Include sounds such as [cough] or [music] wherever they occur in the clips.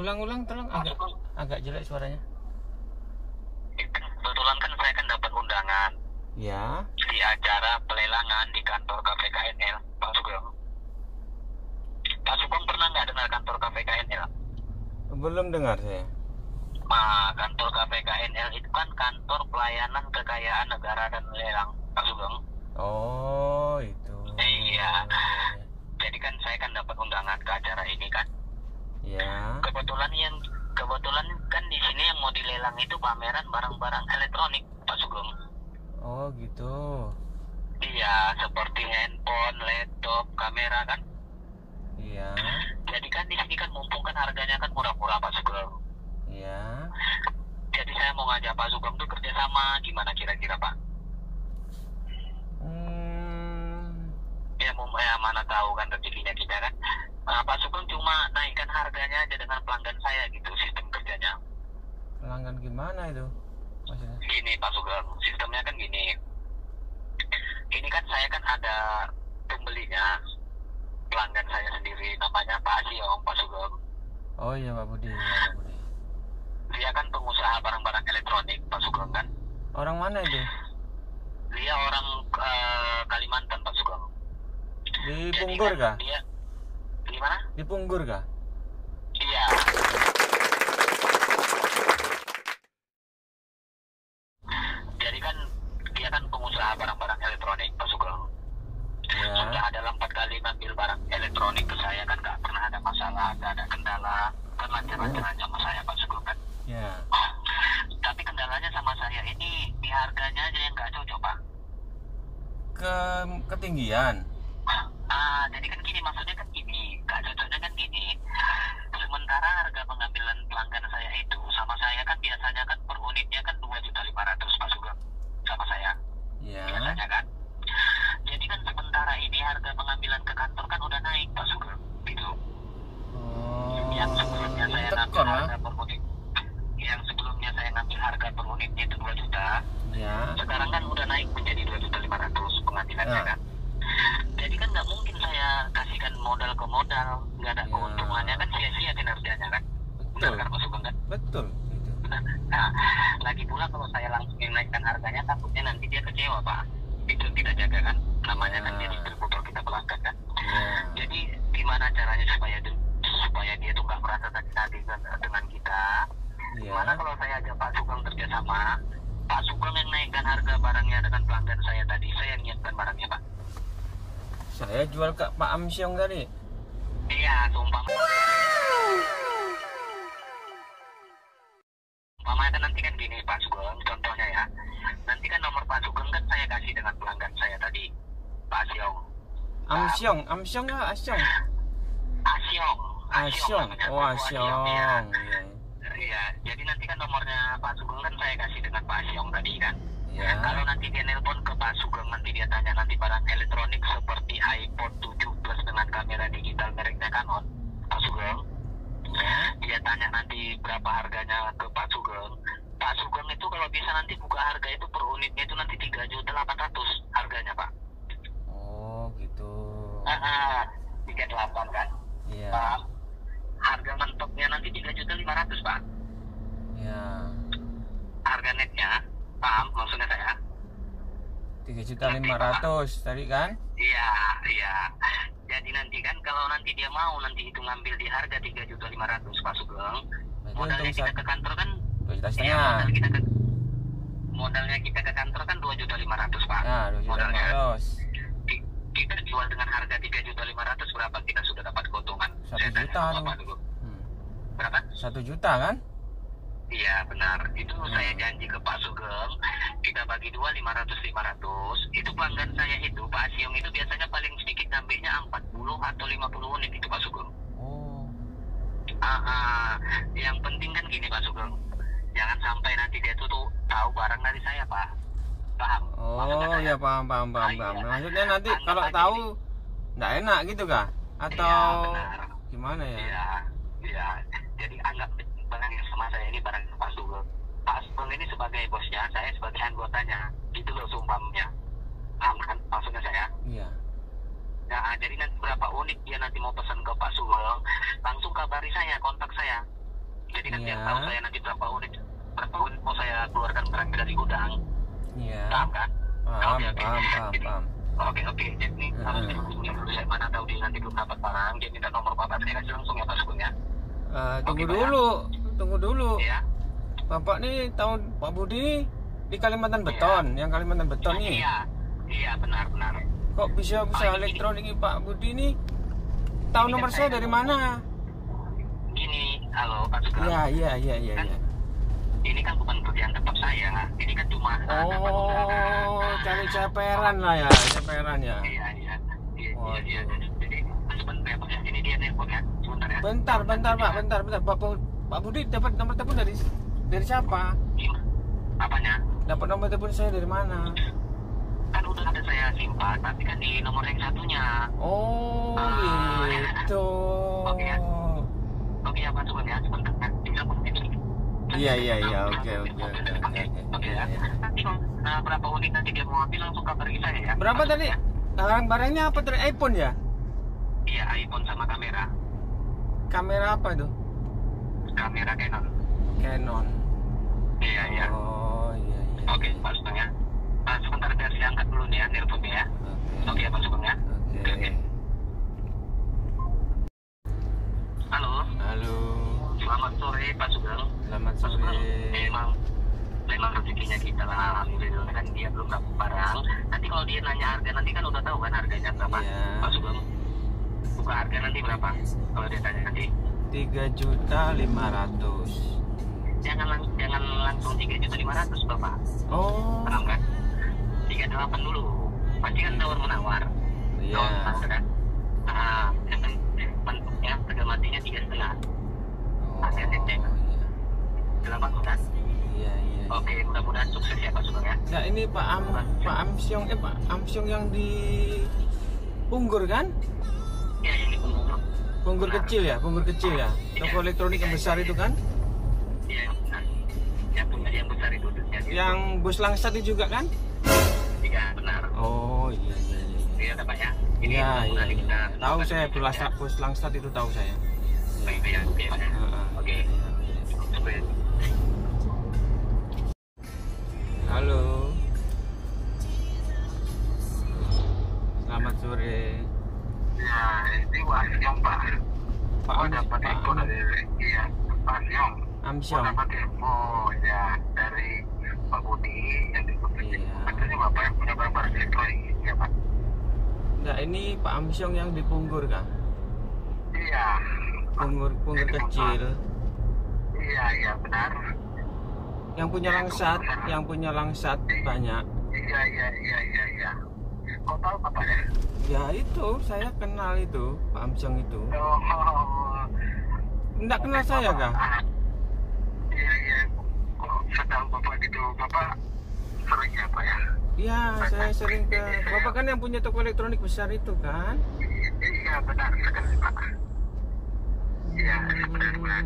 Ulang-ulang tolong agak agak jelek suaranya. kebetulan kan saya kan dapat undangan Ya. di acara pelelangan di kantor KPKNL Pak Sugeng Pak Sugeng pernah nggak dengar kantor KPKNL Belum dengar saya. Nah, kantor KPKNL itu kan kantor pelayanan kekayaan negara dan lelang Pak Sugeng Oh, itu. Iya. jadi kan saya kan dapat undangan ke acara ini kan Ya. kebetulan yang kebetulan kan di sini yang mau dilelang itu pameran barang-barang elektronik Pak Sugeng Oh, gitu. iya seperti handphone laptop kamera kan Iya. jadi kan di sini kan mumpung kan harganya kan murah-murah Pak Sugeng Iya. jadi saya mau ngajak Pak Sugeng tuh kerjasama gimana kira-kira Pak Hmm. Ya mau ya mana tahu kan rezekinya kita kan Nah, Pak Sugeng cuma naikkan harganya aja dengan pelanggan saya gitu sistem kerjanya Pelanggan gimana itu? Maksudnya? gini Pak Sugeng sistemnya kan gini ini kan saya kan ada pembelinya pelanggan saya sendiri namanya Pak Siong Pak Sugeng Oh iya Pak Budi, iya, Pak Budi. dia kan pengusaha barang-barang elektronik Pak Sugeng kan Orang mana itu? dia orang eh, Kalimantan Di Jadi Punggur kan kah? dia gimana Di Punggur kah? iya jadi kan dia kan pengusaha barang-barang elektronik Pak Sugeng sudah Ya. ada empat kali ngambil barang elektronik ke saya kan nggak pernah ada masalah nggak ada kendala kan lancar-lancar aja sama saya Pak Sugeng kan Ya. tapi kendalanya sama saya ini di harganya aja yang nggak cocok Pak Ke ketinggian. Ah jadi kan gini maksudnya kan gini nggak cocoknya kan gini sementara harga pengambilan pelanggan saya itu sama saya kan biasanya kan per unitnya kan dua juta lima ratus Pak Sugeng sama saya Ya. biasanya kan jadi kan sementara ini harga pengambilan ke kantor kan udah naik Pak Sugeng gitu Oh. yang sebelumnya saya ngambil harga per unit yang sebelumnya saya ngambil harga per unitnya itu 2 juta Ya. sekarang kan udah naik menjadi 2 juta 500 pengambilannya Ya. kan jadi kan nggak mungkin saya kasihkan modal nggak ada Ya. keuntungannya kan sia-sia kinerjanya kan benar Betul. kan Pak Sugeng kan Betul. Itu. nah lagi pula kalau saya langsung naikkan harganya takutnya nanti dia kecewa Pak itu kita jaga kan namanya kan dia Ya. distributor kita pelanggan kan Ya. jadi gimana caranya supaya supaya dia tuh nggak merasa sakit hati dengan, kita Ya. gimana kalau saya ajak Pak Sugeng kerjasama Pak Sugeng yang naikkan harga barangnya dengan pelanggan saya tadi saya yang nyiapkan barangnya Pak Saya jual ke Pak Amsyong tadi. Iya sumpah Umpamanya kan nanti kan gini Pak Sugeng contohnya ya nanti kan nomor Pak Sugeng kan saya kasih dengan pelanggan saya tadi Pak Siong Amsyong, Amsyong lah, Asyong. Asyong Asyong. Oh, Asyong, iya. Asyong. Iya. Iya, jadi nanti kan nomornya Pak Sugeng kan saya kasih dengan Pak Asyong tadi kan. Ya. Kalau nanti dia nelpon ke Pak Sugeng nanti dia tanya nanti barang elektronik seperti iPhone 7 Plus dengan kamera digital mereknya Canon, Pak Sugeng. Dia tanya nanti berapa harganya ke Pak Sugeng. Pak Sugeng itu kalau bisa nanti buka harga itu per unitnya itu nanti 3 juta 800 harganya Pak. Oh, gitu. Ah, 38 kan. Iya. Pak. Harga mentoknya nanti 3 juta 500 Pak. Ya. Harga netnya, paham maksudnya saya? Tiga juta lima ratus tadi kan? Iya, iya. Jadi nanti kan kalau nanti dia mau nanti itu ngambil di harga tiga juta lima ratus Pak Sugeng. Modalnya kita ke kantor kan, dua juta setengah. modal kita ke modalnya kita ke kantor kan dua juta lima ratus Pak. Ya, lima modalnya. Ki- Kita jual dengan harga tiga juta lima ratus berapa kita sudah dapat keuntungan? Satu juta dulu. Hmm. Berapa? Satu juta kan? Iya benar. Itu Hmm. saya janji ke Pak Sugeng. Kita bagi dua lima ratus lima ratus. Itu pelanggan saya itu Pak Siong itu biasanya paling sedikit ngambilnya 40 atau 50 unit itu Pak Sugeng. Oh. Ah, ah. yang penting kan gini Pak Sugeng. Jangan sampai nanti dia tuh, tuh tahu barang dari saya Pak. Paham? Oh, saya- ya paham paham paham Ah, paham. iya. Maksudnya nanti Anggap kalau tahu nggak enak gitu kah? Atau Iya, benar. gimana ya? Iya, iya. Jadi anggap sama saya ini barang Pak Sugeng. Pak Sugeng ini sebagai bosnya, saya sebagai anggotanya. Gitu loh sumpamnya. Paham kan maksudnya saya? Iya. Nah, jadi nanti berapa unit dia nanti mau pesan ke Pak Sugeng, langsung kabari saya, kontak saya. Jadi kan dia tahu saya nanti berapa unit berapa unit mau saya keluarkan barang dari gudang. Iya. Paham kan? Paham, paham, paham, Jadi, paham. Oke oke, jadi Heeh. harus dihubungi dulu ya. Mana tahu dia nanti belum dapat barang, dia minta nomor bapak saya kasih langsung ya Pak Sugeng ya. Eh, tunggu Oke, Pak, ya. Tunggu dulu. Iya. Bapak nih tahun Pak Budi di Kalimantan Beton, yang Kalimantan Beton nih. Iya, iya benar benar. Kok bisa bisa Oh, elektronik ini Pak Budi nih? Tahu Ini nomor kan saya dari mana? Gini, halo Pak Sugeng. Iya, iya, iya, iya, iya. Ini kan bukan kerjaan tetap saya. Ini kan cuma Sugeng. Oh, cari ceperan lah ya, ceperan ya. Iya iya. Iya iya iya. Jadi sebentar ya Pak ya. Ini dia nelpon ya. Sebentar ya. Bentar, bentar Pak, bentar, bentar. Pak, Pak Budi dapat nomor telepon dari dari siapa? Gimana? Apanya? Dapat nomor telepon saya dari mana? Kan udah ada saya simpan, tapi kan di nomor yang satunya. Oh, gitu. Oke ya. Oke ya Pak Sugeng ya. Sebentar ya. Tinggal menit. Iya, iya, iya. Oke, oke, oke, oke, Oke, oke. oke Iya, ya. iya. Nanti nah, berapa unit nanti dia mau ambil langsung kabari saya ya. Berapa tadi? Sugeng, ya. Barang barangnya apa tadi? iPhone ya? Iya, iPhone sama kamera. Kamera apa itu? Kamera Canon. Canon. Iya, iya. Oh, iya, iya. Oke, Pak Sugeng ya. Nah, sebentar biar saya angkat dulu nih ya, nelponnya ya. Oke. Oke ya Pak Sugeng ya. Oke. Halo, Halo. selamat sore Pak Sugeng. Selamat Pak Sugeng, sore. memang memang rezekinya kita lah, alhamdulillah kan dia belum dapat barang. Nanti kalau dia nanya harga nanti kan udah tahu kan harganya berapa, Iya. Pak Sugeng. Buka harga nanti berapa? Kalau dia tanya nanti, Tiga juta lima ratus. jangan lang jangan langsung tiga juta lima ratus bapak, Oh, paham kan? Tiga delapan dulu, pasti kan tawar menawar. iya. Menawar kan? Ah, penting bentuknya harga matinya tiga setengah, Oh, oke. iya. delapan kan? Iya, iya. Oke, mudah-mudahan sukses ya Pak Sugeng ya. Nah, ini Pak Am Pak Amsyong eh Pak Amsyong yang di Punggur kan? Ya, Punggur. Kecil ya, Punggur kecil ya. Toko elektronik yang besar itu kan? Iya, benar. Yang punya yang besar itu. Yang, Yang bus langsat itu juga kan? Iya, benar. Oh, iya iya iya. Iya, Pak ya. Ini Iya, iya. iya. kita Tahu saya bus ya. langsat, bus langsat itu tahu saya. Baik, ya. Oke, Pak ya. Oke. Sukses. Halo. Selamat sore. Ya, ini Wasyong, Pak. Pak Am dapat info dari iya, Wasyong. Amsyong. dapat info ya dari Pak Budi yang di Iya. Bapak yang punya barang-barang elektronik, ya Pak. Nah, ini Pak Amsyong yang di Punggur kah? Iya. Punggur Punggur kecil. Iya, iya, benar. Yang punya langsat, yang punya langsat banyak. Iya, iya, iya, iya, iya. Tahu apa ya? Ya itu, saya kenal itu, Pak Amsyong itu. Oh, Enggak kenal saya kah? Iya, iya. Kok sedang Bapak gitu, Bapak sering ya, Pak ya? Iya, saya sering ke Bapak kan yang punya toko elektronik besar itu kan? Iya, benar sekali, Pak. Iya. Hmm,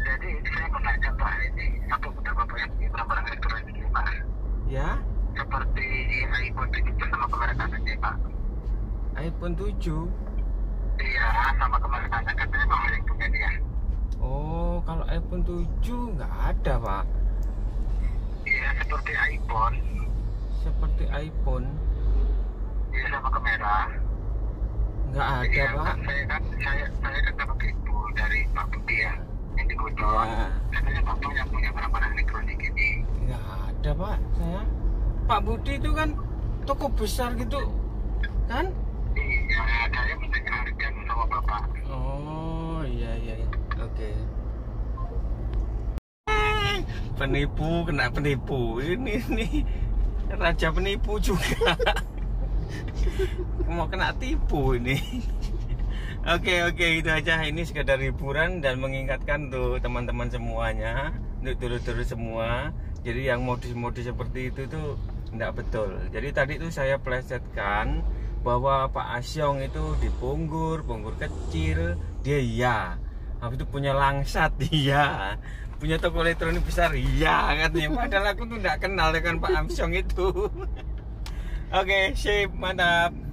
Jadi saya mau nanya Pak, ini apa benar Bapak yang punya barang elektronik ini, Pak? ya, Seperti iPhone 17 sama kemarin katanya, Pak. iPhone 7. Iya, sama kemarin katanya yang punya dia. Oh, kalau iPhone 7 nggak ada, Pak. Iya, seperti iPhone. Seperti iPhone Iya, sama kamera. nggak ada, Iya, Pak. kan saya kan saya saya kan dapat info dari Pak Budi ya yang di Bogor. Ya. Katanya Bapak yang punya barang-barang elektronik ini. Nggak ada, Pak. Saya Pak Budi itu kan toko besar gitu, kan? Iya, saya harga sama Bapak. Oh, iya iya iya. Oke. Penipu kena penipu. Ini nih raja penipu juga. [laughs] Mau kena tipu ini. Oke oke itu aja ini sekedar hiburan dan mengingatkan tuh teman-teman semuanya untuk turut-turut semua. Jadi yang modus-modus seperti itu tuh tidak betul. Jadi tadi tuh saya plesetkan bahwa Pak Asyong itu di Punggur, kecil, dia iya. Habis itu punya langsat [laughs] iya. Punya toko elektronik besar iya katanya. Padahal aku tuh tidak kenal dengan Pak Asyong itu. [laughs] Oke, sip, mantap.